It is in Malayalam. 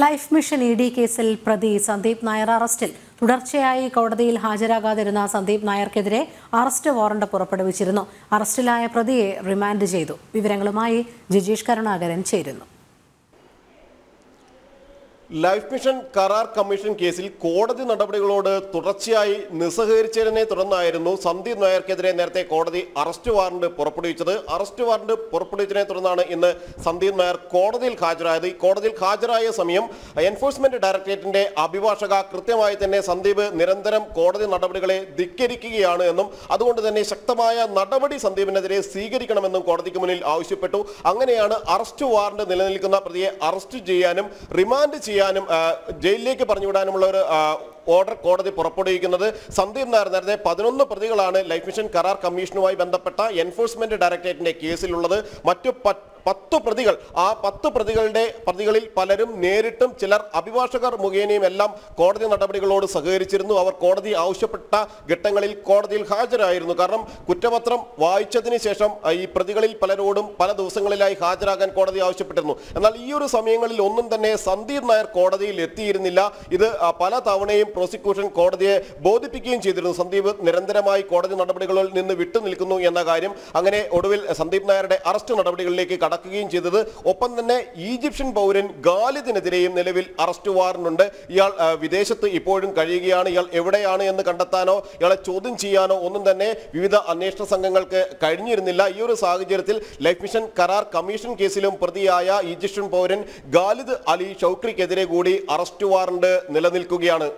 ലൈഫ് മിഷൻ ഇ ഡി കേസിൽ പ്രതി സന്ദീപ് നായർ അറസ്റ്റിൽ. തുടർച്ചയായി കോടതിയിൽ ഹാജരാകാതിരുന്ന സന്ദീപ് നായർക്കെതിരെ അറസ്റ്റ് വാറണ്ട് പുറപ്പെടുവിച്ചിരുന്നു. അറസ്റ്റിലായ പ്രതിയെ റിമാൻഡ് ചെയ്തു. വിവരങ്ങളുമായി ജിജീഷ് കരുണാകരൻ ചേരുന്നു. ലൈഫ് മിഷൻ കരാർ കമ്മീഷൻ കേസിൽ കോടതി നടപടികളോട് തുടർച്ചയായി നിസ്സഹകരിച്ചതിനെ തുടർന്നായിരുന്നു സന്ദീപ് നായർക്കെതിരെ നേരത്തെ കോടതി അറസ്റ്റ് വാറണ്ട് പുറപ്പെടുവിച്ചത്. അറസ്റ്റ് വാറണ്ട് പുറപ്പെടുവിച്ചതിനെ തുടർന്നാണ് ഇന്ന് സന്ദീപ് നായർ കോടതിയിൽ ഹാജരായത്. കോടതിയിൽ ഹാജരായ സമയം എൻഫോഴ്സ്മെന്റ് ഡയറക്ടറേറ്റിന്റെ അഭിഭാഷക കൃത്യമായി തന്നെ സന്ദീപ് നിരന്തരം കോടതി നടപടികളെ ധിക്കരിക്കുകയാണ് എന്നും അതുകൊണ്ട് തന്നെ ശക്തമായ നടപടി സന്ദീപിനെതിരെ സ്വീകരിക്കണമെന്നും കോടതിക്ക് മുന്നിൽ ആവശ്യപ്പെട്ടു. അങ്ങനെയാണ് അറസ്റ്റ് വാറണ്ട് നിലനിൽക്കുന്ന പ്രതിയെ അറസ്റ്റ് ചെയ്യാനും റിമാൻഡ് ചെയ്യാനും ജയിലിലേക്ക് പറഞ്ഞുവിടാനുമുള്ള ഒരു ഓർഡർ കോടതി പുറപ്പെടുവിക്കുന്നത്. സന്ദീപ് നായർ നേരത്തെ പതിനൊന്ന് പ്രതികളാണ് ലൈഫ് മിഷൻ കരാർ കമ്മീഷനുമായി ബന്ധപ്പെട്ട എൻഫോഴ്സ്മെന്റ് ഡയറക്ടറേറ്റിന്റെ കേസിലുള്ളത്. മറ്റു പത്ത് പ്രതികൾ. ആ പത്ത് പ്രതികളുടെ പ്രതികളിൽ പലരും നേരിട്ടും ചിലർ അഭിഭാഷകർ മുഖേനയും എല്ലാം കോടതി നടപടികളോട് സഹകരിച്ചിരുന്നു. അവർ കോടതി ആവശ്യപ്പെട്ട ഘട്ടങ്ങളിൽ കോടതിയിൽ ഹാജരായിരുന്നു. കാരണം കുറ്റപത്രം വായിച്ചതിന് ശേഷം ഈ പ്രതികളിൽ പലരോടും പല ദിവസങ്ങളിലായി ഹാജരാകാൻ കോടതി ആവശ്യപ്പെട്ടിരുന്നു. എന്നാൽ ഈ ഒരു സമയങ്ങളിൽ ഒന്നും തന്നെ സന്ദീപ് നായർ കോടതിയിൽ എത്തിയിരുന്നില്ല. ഇത് പല തവണയും പ്രോസിക്യൂഷൻ കോടതിയെ ബോധിപ്പിക്കുകയും ചെയ്തിരുന്നു. സന്ദീപ് നിരന്തരമായി കോടതി നടപടികളിൽ നിന്ന് വിട്ടുനിൽക്കുന്നു എന്ന കാര്യം. അങ്ങനെ ഒടുവിൽ സന്ദീപ് നായരുടെ അറസ്റ്റ് നടപടികളിലേക്ക് കടക്കുകയും ചെയ്തത്. ഒപ്പം തന്നെ ഈജിപ്ഷ്യൻ പൗരൻ ഗാലിദിനെതിരെയും നിലവിൽ അറസ്റ്റ് വാറണ്ടുണ്ട് ഇയാൾ വിദേശത്ത് ഇപ്പോഴും കഴിയുകയാണ്. ഇയാൾ എവിടെയാണ് എന്ന് കണ്ടെത്താനോ ഇയാളെ ചോദ്യം ചെയ്യാനോ ഒന്നും തന്നെ വിവിധ അന്വേഷണ സംഘങ്ങൾക്ക് കഴിഞ്ഞിരുന്നില്ല. ഈ ഒരു സാഹചര്യത്തിൽ ലൈഫ് മിഷൻ കരാർ കമ്മീഷൻ കേസിലും പ്രതിയായ ഈജിപ്ഷ്യൻ പൗരൻ ഗാലിദ് അലി ഷൗക്രിക്കെതിരെ കൂടി അറസ്റ്റ് വാറണ്ട് നിലനിൽക്കുകയാണ്.